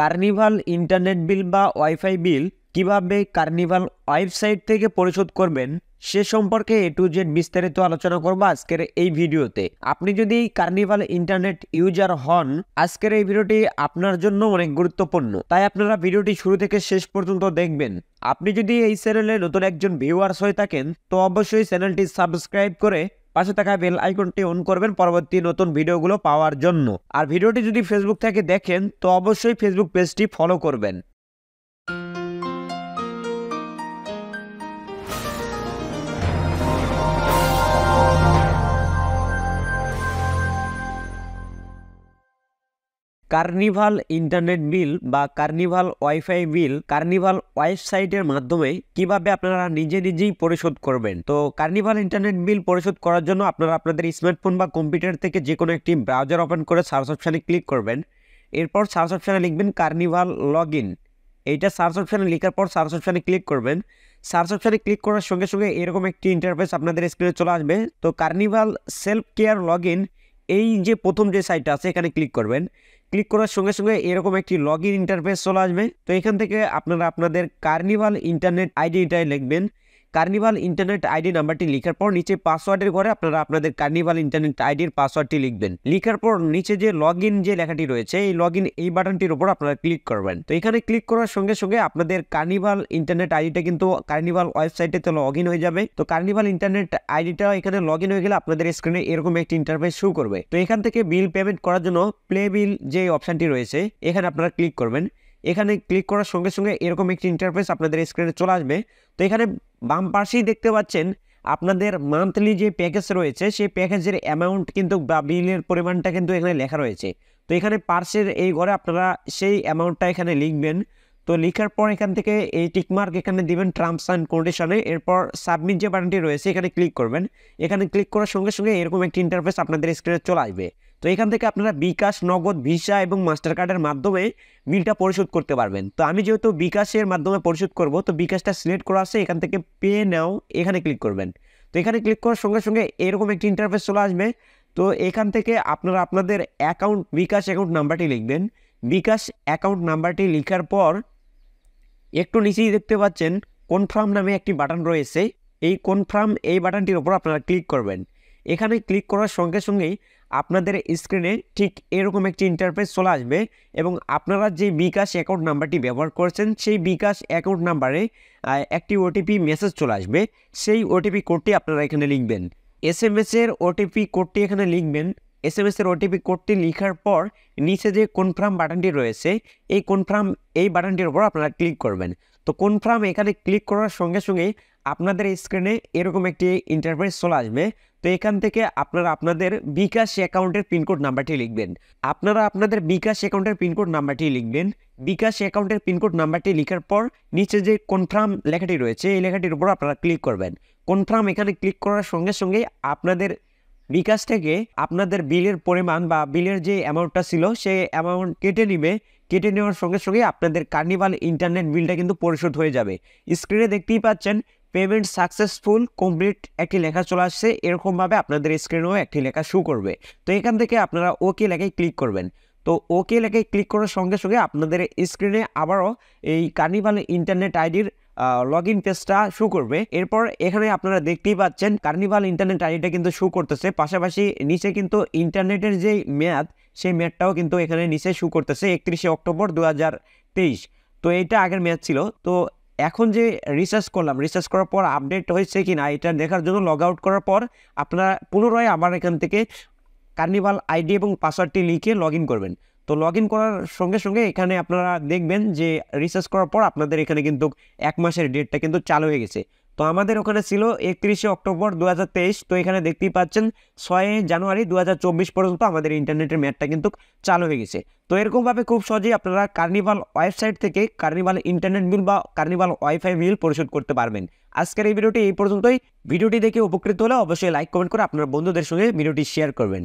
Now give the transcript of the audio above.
Carnival internet bill বা wifi বিল কীভাবে carnival website থেকে পরিশোধ করবেন, সে সম্পর্কে এ টু জেড বিস্তারিত আলোচনা করব আজকের এই ভিডিওতে। আপনি যদি কার্নিভাল ইন্টারনেট ইউজার হন, আজকের এই ভিডিওটি আপনার জন্য অনেক গুরুত্বপূর্ণ। তাই আপনারা ভিডিওটি শুরু থেকে শেষ পর্যন্ত দেখবেন। আপনি যদি এই চ্যানেলে নতুন একজন ভিউয়ার্স হয়ে থাকেন, তো অবশ্যই চ্যানেলটি সাবস্ক্রাইব করে পাশে থাকা বেল আইকনটি অন করবেন পরবর্তী নতুন ভিডিওগুলো পাওয়ার জন্য। আর ভিডিওটি যদি ফেসবুক থেকে দেখেন, তো অবশ্যই ফেসবুক পেজটি ফলো করবেন। কার্নিভাল ইন্টারনেট বিল বা কার্নিভাল ওয়াইফাই বিল কার্নিভাল ওয়েবসাইটের মাধ্যমে কীভাবে আপনারা নিজে নিজেই পরিশোধ করবেন? তো কার্নিভাল ইন্টারনেট বিল পরিশোধ করার জন্য আপনারা আপনাদের স্মার্টফোন বা কম্পিউটার থেকে যে কোনো একটি ব্রাউজার ওপেন করে সার্চ অপশানে ক্লিক করবেন। এরপর সার্চ অপশানে লিখবেন কার্নিভাল লগ ইন এইটা সার্চ অপশানে লেখার পর সার্চ অপশানে ক্লিক করবেন। সার্চ অপশানে ক্লিক করার সঙ্গে সঙ্গে এরকম একটি ইন্টারফেস আপনাদের স্ক্রিনে চলে আসবে। তো Carnival self care log in এই যে প্রথম যে সাইটটা আছে, এখানে ক্লিক করবেন। ক্লিক করার সঙ্গে সঙ্গে এরকম একটি লগ ইন ইন্টারফেস চলে আসবে। তো এখান থেকে আপনারা আপনাদের কার্নিভাল ইন্টারনেট আইডিটাই লিখবেন। কার্নিভাল ইন্টারনেট আইডি নাম্বারটি লেখার পর নিচে পাসওয়ার্ডের ঘরে আপনারা আপনাদের কার্নিভাল ইন্টারনেট আইডির পাসওয়ার্ডটি লিখবেন। লেখার পর নিচে যে লগ যে লেখাটি রয়েছে, এই লগ এই বাটনটির উপর আপনারা ক্লিক করবেন। তো এখানে ক্লিক করার সঙ্গে সঙ্গে আপনাদের কার্নিভাল ইন্টারনেট আইডিটা কিন্তু কার্নিভাল ওয়েবসাইটে তো লগ হয়ে যাবে। তো কার্নিভাল ইন্টারনেট আইডিটা এখানে লগ হয়ে গেলে আপনাদের স্ক্রিনে এরকম একটি ইন্টারফেস শুরু করবে। তো এখান থেকে বিল পেমেন্ট করার জন্য প্লে বিল যে অপশানটি রয়েছে, এখানে আপনারা ক্লিক করবেন। এখানে ক্লিক করার সঙ্গে সঙ্গে এরকম একটি ইন্টারফেস আপনাদের স্ক্রিনে চলে আসবে। তো এখানে বাম পাশেই দেখতে পাচ্ছেন আপনাদের মান্থলি যে প্যাকেজ রয়েছে, সেই প্যাকেজের অ্যামাউন্ট কিন্তু বা বিলের পরিমাণটা কিন্তু এখানে লেখা রয়েছে। তো এখানে পার্সের এই ঘরে আপনারা সেই অ্যামাউন্টটা এখানে লিখবেন। তো লেখার পর এখান থেকে এই টিকমার্ক এখানে দিবেন টার্মস অ্যান্ড কন্ডিশনে এরপর সাবমিট যে বাটনটি রয়েছে, এখানে ক্লিক করবেন। এখানে ক্লিক করার সঙ্গে সঙ্গে এরকম একটি ইন্টারফেস আপনাদের স্ক্রিনে চলে আসবে। তো এখান থেকে আপনারা বিকাশ, নগদ, ভিসা এবং মাস্টার কার্ডের মাধ্যমে বিলটা পরিশোধ করতে পারবেন। তো আমি যেহেতু বিকাশের মাধ্যমে পরিশোধ করব, তো বিকাশটা সিলেক্ট করা আছে, এখান থেকে পে নাও, এখানে ক্লিক করবেন। তো এখানে ক্লিক করার সঙ্গে সঙ্গে এরকম একটি ইন্টারফেস চলে আসবে। তো এখান থেকে আপনারা আপনাদের অ্যাকাউন্ট বিকাশ অ্যাকাউন্ট নাম্বারটি লিখবেন। বিকাশ অ্যাকাউন্ট নাম্বারটি লেখার পর একটু নিচেই দেখতে পাচ্ছেন কনফার্ম নামে একটি বাটন রয়েছে। এই কনফার্ম এই বাটনটির ওপর আপনারা ক্লিক করবেন। এখানে ক্লিক করার সঙ্গে সঙ্গেই আপনাদের স্ক্রিনে ঠিক এরকম একটি ইন্টারফেস চলে আসবে এবং আপনারা যে বিকাশ অ্যাকাউন্ট নাম্বারটি ব্যবহার করছেন, সেই বিকাশ অ্যাকাউন্ট নাম্বারে একটি ওটিপি মেসেজ চলে আসবে। সেই ওটিপি কোডটি আপনারা এখানে লিখবেন। এস এম এসের ওটিপি কোডটি এখানে লিখবেন। এস এম এসের ওটিপি কোডটি লিখার পর নিচে যে কনফার্ম বাটনটি রয়েছে, এই কনফার্ম এই বাটনটির উপর আপনারা ক্লিক করবেন। তো কনফার্ম এখানে ক্লিক করার সঙ্গে সঙ্গে আপনাদের স্ক্রিনে এরকম একটি ইন্টারফেস চলে আসবে। তো এখান থেকে আপনারা আপনাদের বিকাশ অ্যাকাউন্টের পিনকোড নাম্বারটি লিখবেন। আপনারা আপনাদের বিকাশ অ্যাকাউন্টের পিনকোড নাম্বারটি লিখবেন। বিকাশ অ্যাকাউন্টের পিনকোড নাম্বারটি লেখার পর নিচে যে কনফার্ম লেখাটি রয়েছে, এই লেখাটির উপর আপনারা ক্লিক করবেন। কনফার্ম এখানে ক্লিক করার সঙ্গে সঙ্গে আপনাদের বিকাশ থেকে আপনাদের বিলের পরিমাণ বা বিলের যে অ্যামাউন্টটা ছিল, সেই অ্যামাউন্ট কেটে নিবে। কেটে নেওয়ার সঙ্গে সঙ্গে আপনাদের কার্নিভাল ইন্টারনেট বিলটা কিন্তু পরিশোধ হয়ে যাবে। স্ক্রিনে দেখতেই পাচ্ছেন পেমেন্ট সাকসেসফুল, কমপ্লিট একটি লেখা চলে আসছে, এরকমভাবে আপনাদের স্ক্রিনেও একটি লেখা শু করবে। তো এখান থেকে আপনারা ওকে লেখায় ক্লিক করবেন। তো ওকে লেখায় ক্লিক করার সঙ্গে সঙ্গে আপনাদের স্ক্রিনে আবারও এই কার্নিভাল ইন্টারনেট আইডির লগ ইন পেজটা শু করবে। এরপর এখানে আপনারা দেখতেই পাচ্ছেন কার্নিভাল ইন্টারনেট আইডিটা কিন্তু শু করতেছে। পাশাপাশি নিচে কিন্তু ইন্টারনেটের যে মেয়াদ, সেই মেয়াদটাও কিন্তু এখানে নিচে শু করতেছে একত্রিশে অক্টোবর দু হাজার তেইশ। তো এইটা আগের মেয়াদ ছিল। তো এখন যে রিসার্চ করলাম রিসার্চ করার পর আপডেট হয়েছে কি না এটা দেখার জন্য লগ আউট করার পর আপনারা পুনরায় আমার এখান থেকে কার্নিভাল আইডি এবং পাসওয়ার্ডটি লিখে লগ করবেন। তো লগ করার সঙ্গে সঙ্গে এখানে আপনারা দেখবেন যে রিসার্চ করার পর আপনাদের এখানে কিন্তু এক মাসের ডেটটা কিন্তু চালু হয়ে গেছে। তো আমাদের ওখানে ছিল একত্রিশে অক্টোবর দু হাজার তেইশ। তো এখানে দেখতেই পাচ্ছেন, ছয় জানুয়ারি দু হাজার চব্বিশ পর্যন্ত আমাদের ইন্টারনেটের ম্যাটটা কিন্তু চালু হয়ে গেছে। তো এরকমভাবে খুব সহজেই আপনারা কার্নিভাল ওয়েবসাইট থেকে কার্নিভাল ইন্টারনেট বিল বা কার্নিভাল ওয়াইফাই বিল পরিশোধ করতে পারবেন। আজকের এই ভিডিওটি এই পর্যন্তই। ভিডিওটি দেখে উপকৃত হলে অবশ্যই লাইক, কমেন্ট করে আপনার বন্ধুদের সঙ্গে ভিডিওটি শেয়ার করবেন।